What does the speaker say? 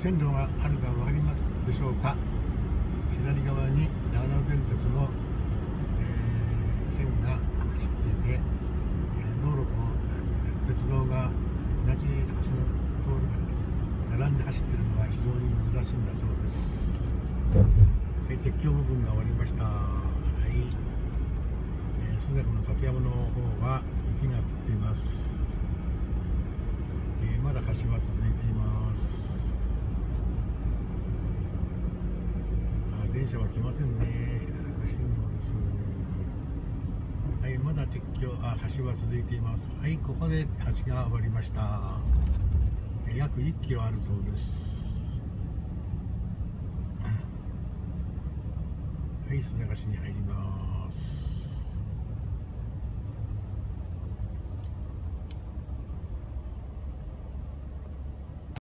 線路があるか分かりますでしょうか？左側に長野電鉄の、えー線が走っていて、えー道路と鉄道が同じ橋の通りが並んで走っているのは非常に珍しいんだそうです、はい、鉄橋部分が終わりました。はい、えー、の里山の方は雪が降っています。えーまだ橋は続いていますあ電車は来ませんね。赤信号です。はいまだ鉄橋あ橋は続いています。はいここで橋が終わりました。えー約1キロあるそうです。はい須坂市に入ります。